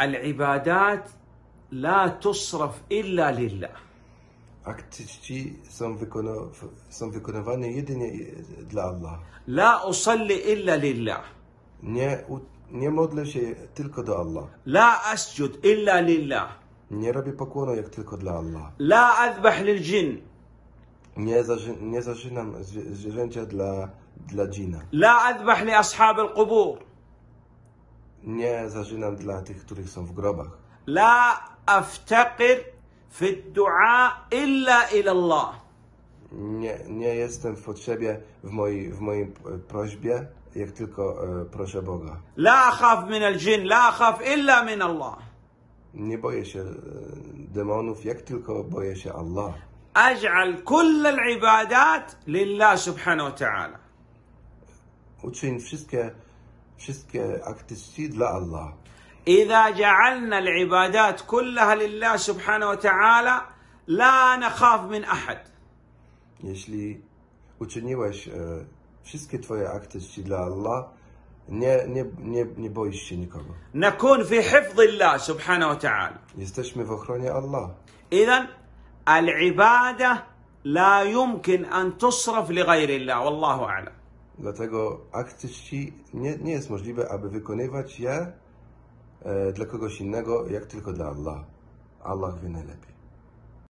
العبادات لا تصرف الا لله są wykonywane jedynie dla Allah. لا اصلي الا لله Nie, nie modlę się tylko do Allah. لا اسجد الا لله Nie robię pokłonu jak tylko dla Allah. لا اذبح للجن Nie, zaży, nie zażynam zwie- zwierzęcia dla, dla dżina. لا اذبح لاصحاب القبور Nie zażynam dla tych, których są w grobach. لا افتقر في الدعاء الا الى الله Nie, nie jestem w potrzebie w mojej, w mojej e, prośbie, jak tylko e, proszę Boga. لا اخاف من الجن لا اخاف الا من الله Nie boję się e, demonów, jak tylko boję się Allah. اجعل كل العبادات لله سبحانه وتعالى Uczyń wszystkie, wszystkie akty czci dla Allah. اذا جعلنا العبادات كلها لله سبحانه وتعالى لا نخاف من احد Jeśli uczyniłeś e, wszystkie Twoje akty czci dla Allah, nie, nie, nie, nie boisz się nikogo. نكون في حفظ الله سبحانه وتعالى Jesteśmy w ochronie Allah. اذا العباده لا يمكن ان تصرف لغير الله والله اعلم Dlatego akty czci nie, nie jest możliwe, aby wykonywać je e, dla kogoś innego, jak tylko dla Allah. Allah wie najlepiej.